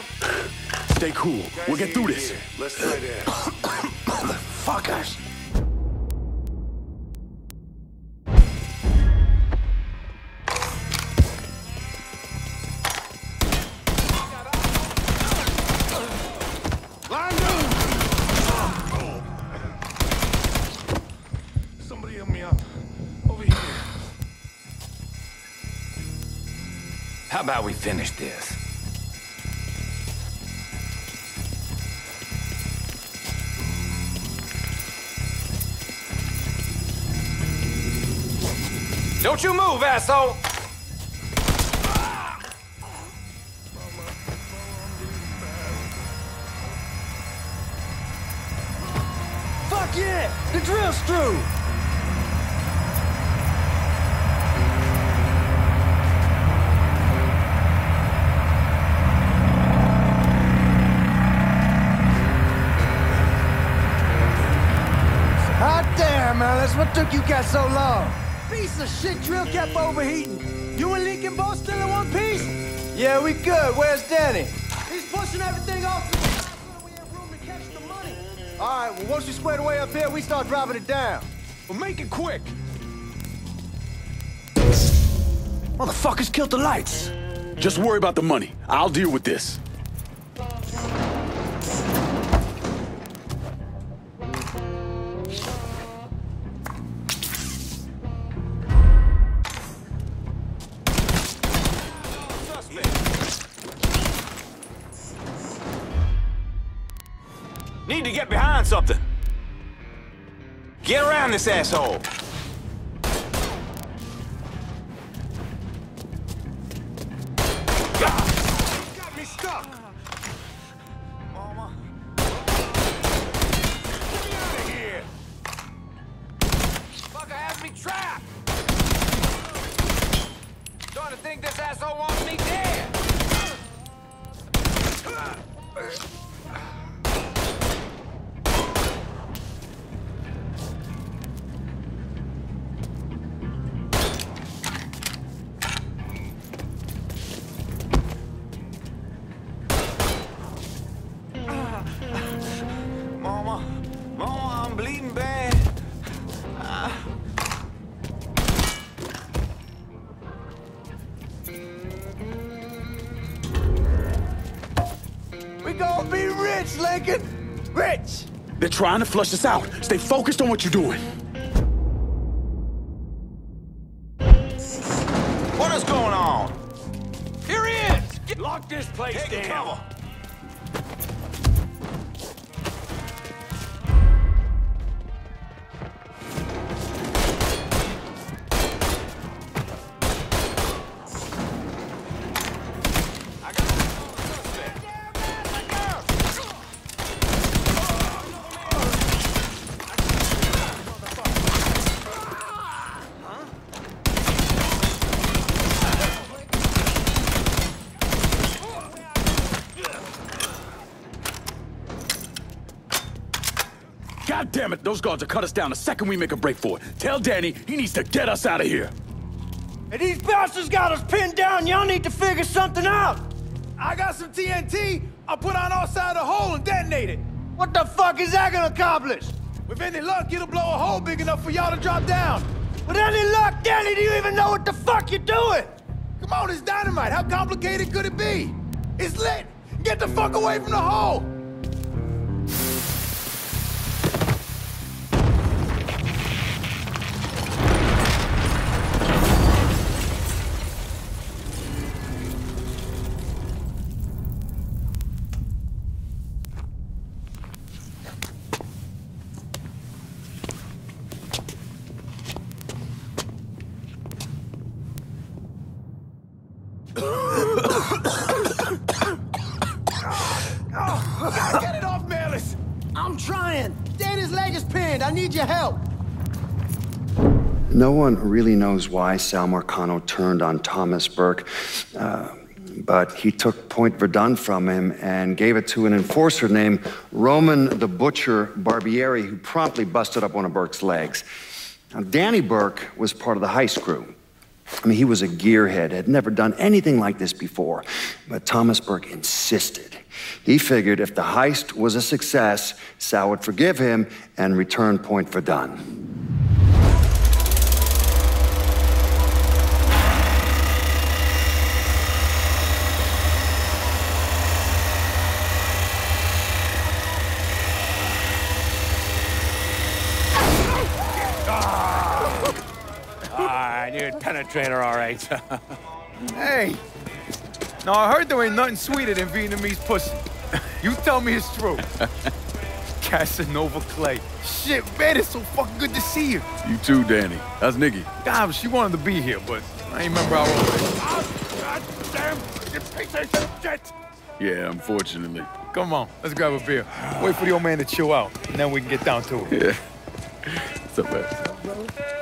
down? Stay cool. We'll get through this. Let's try that. Fuckers. Down! Somebody help me up. Over here. How about we finish this? Don't you move, asshole! Fuck yeah! The drill's through! Hot damn, Ellis. What took you guys so long? Piece of shit drill kept overheating. You and Lincoln both still in one piece? Yeah, we good. Where's Danny? He's pushing everything off to the side so we have room to catch the money. All right, well, once you square away up here, we start driving it down. Well, make it quick. Motherfuckers killed the lights. Just worry about the money. I'll deal with this. Behind something. Get around this asshole. Think this asshole wants me dead. Rich, Lincoln. Rich. They're trying to flush us out. Stay focused on what you're doing. God damn it, those guards will cut us down the second we make a break for it. Tell Danny he needs to get us out of here. And these bastards got us pinned down. Y'all need to figure something out. I got some TNT. I'll put on outside the hole and detonate it. What the fuck is that gonna accomplish? With any luck, it'll blow a hole big enough for y'all to drop down. With any luck, Danny, do you even know what the fuck you're doing? Come on, it's dynamite. How complicated could it be? It's lit. Get the fuck away from the hole. Trying. Danny's leg is pinned. I need your help. No one really knows why Sal Marcano turned on Thomas Burke, uh, but he took Point Verdun from him and gave it to an enforcer named Roman the Butcher Barbieri, who promptly busted up one of Burke's legs. Now, Danny Burke was part of the heist crew. I mean, he was a gearhead, had never done anything like this before. But Thomas Burke insisted. He figured if the heist was a success, Sal would forgive him and return Point Verdun. Ah, you'd penetrator, all right. Hey! No, I heard there ain't nothing sweeter than Vietnamese pussy. You tell me it's true. Casanova Clay. Shit, man, it's so fucking good to see you. You too, Danny. That's Nikki. God, she wanted to be here, but I ain't remember how old it is. Oh, God damn! You piece of shit! Yeah, unfortunately. Come on, let's grab a beer. Wait for the old man to chill out, and then we can get down to it. Yeah. What's up, man?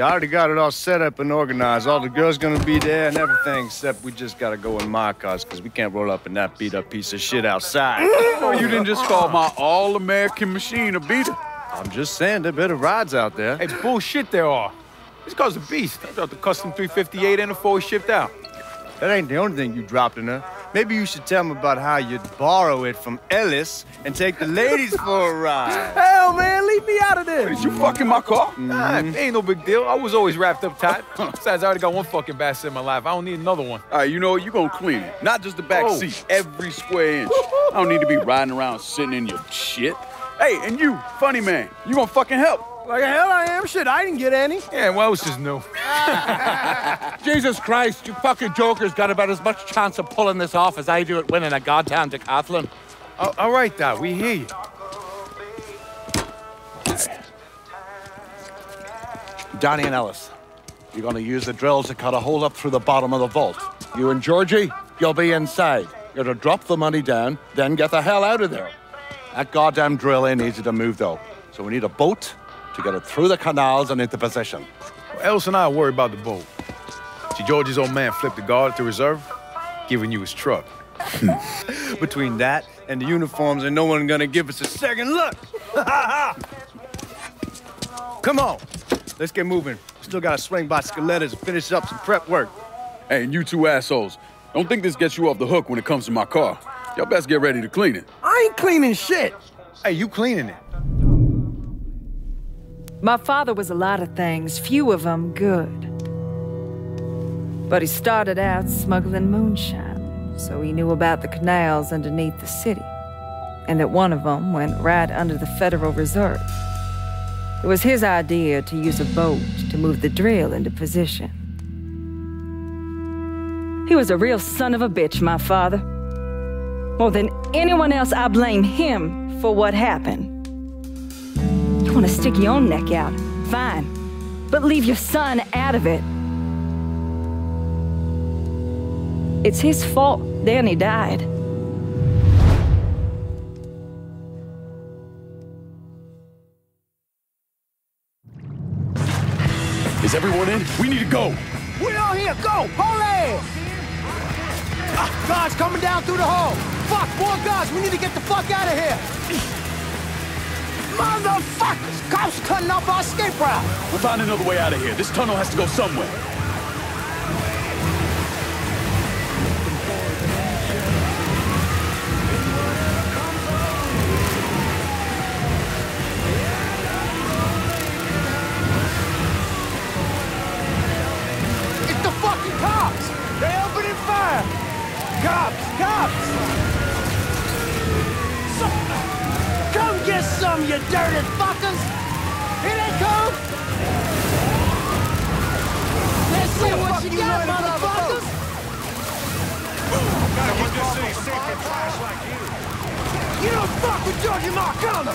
You already got it all set up and organized. All the girls gonna be there and everything, except we just gotta go in my cars, because we can't roll up in that beat up piece of shit outside. Oh, you didn't just call my all-American machine a beater. I'm just saying, there better rides out there. Hey, bullshit there are. This car's a beast. I dropped the custom 358 and the four shipped out. That ain't the only thing you dropped in her. Maybe you should tell them about how you'd borrow it from Ellis and take the ladies for a ride. Hell, man, leave me out of this. Is you fucking my car? Mm-hmm. Nah, ain't no big deal. I was always wrapped up tight. Besides, I already got one fucking bastard in my life. I don't need another one. All right, you know what? You gonna clean it. Not just the back Oh. seat, every square inch. I don't need to be riding around sitting in your shit. Hey, and you, funny man, you gonna fucking help. Like hell I am. Shit, I didn't get any. Yeah, what else is new? Jesus Christ, you fucking jokers got about as much chance of pulling this off as I do at winning a goddamn decathlon. Oh, all right, Doc, we hear you. Donnie and Ellis, you're gonna use the drills to cut a hole up through the bottom of the vault. You and Giorgi, you'll be inside. You're to drop the money down, then get the hell out of there. That goddamn drill ain't easy to move though, so we need a boat to get it through the canals and into position. Ellis and I worry about the boat. See, George's old man flipped the guard at the reserve, giving you his truck. Between that and the uniforms, and no one gonna give us a second look. Come on, let's get moving. Still gotta swing by Skelettas and finish up some prep work. Hey, and you two assholes, don't think this gets you off the hook when it comes to my car. Y'all best get ready to clean it. I ain't cleaning shit. Hey, you cleaning it? My father was a lot of things, few of them good. But he started out smuggling moonshine, so he knew about the canals underneath the city, and that one of them went right under the Federal Reserve. It was his idea to use a boat to move the drill into position. He was a real son of a bitch, my father. More than anyone else, I blame him for what happened. You want to stick your own neck out? Fine. But leave your son out of it. It's his fault Danny died. Is everyone in? We need to go. We're all here. Go. Hold it. Ah, guards coming down through the hall. Fuck, more guards. We need to get the fuck out of here. Motherfuckers! Cops cutting off our escape route. We'll find another way out of here. This tunnel has to go somewhere. With Giorgi Marcano!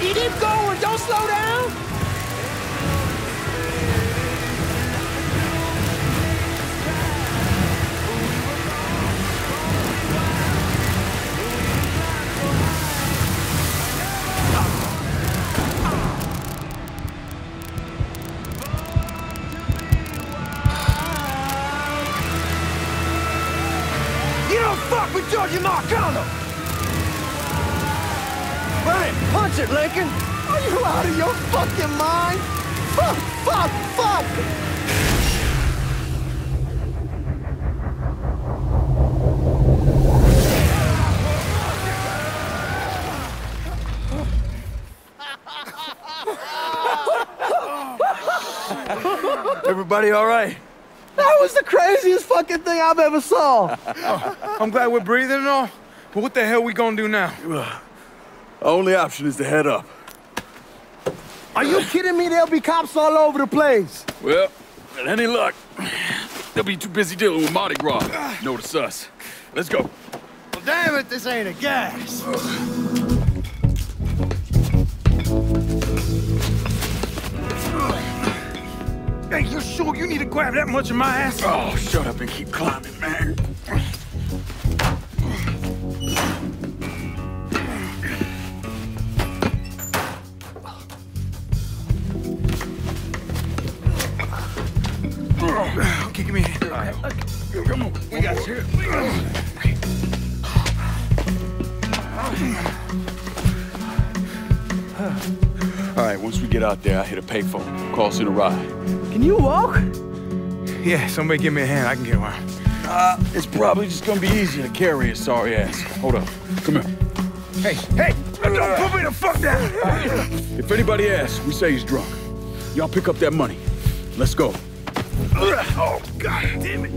Keep going, don't slow down! Punch it, Lincoln. Are you out of your fucking mind? Fuck, fuck, fuck! Everybody all right? That was the craziest fucking thing I've ever saw. I'm glad we're breathing and all, but what the hell we gonna do now? Only option is to head up. Are you kidding me? There'll be cops all over the place. Well, with any luck, they'll be too busy dealing with Mardi Gras. Notice us. Let's go. Well, damn it, this ain't a gas. Hey, you sure you need to grab that much of my ass? Oh, shut up and keep climbing, man. Got you. All right, once we get out there, I hit a payphone. Call us in a ride. Can you walk? Yeah, somebody give me a hand. I can get one. Uh, it's probably just gonna be easier to carry his sorry ass. Hold up. Come here. Hey, hey, don't put me the fuck down. If anybody asks, we say he's drunk. Y'all pick up that money. Let's go. Oh, god damn it.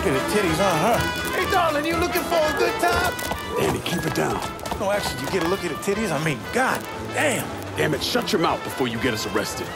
Look at the titties on her. Hey, darling, you looking for a good time? Danny, keep it down. No, actually, you get a look at the titties. I mean, god damn. Damn it, shut your mouth before you get us arrested.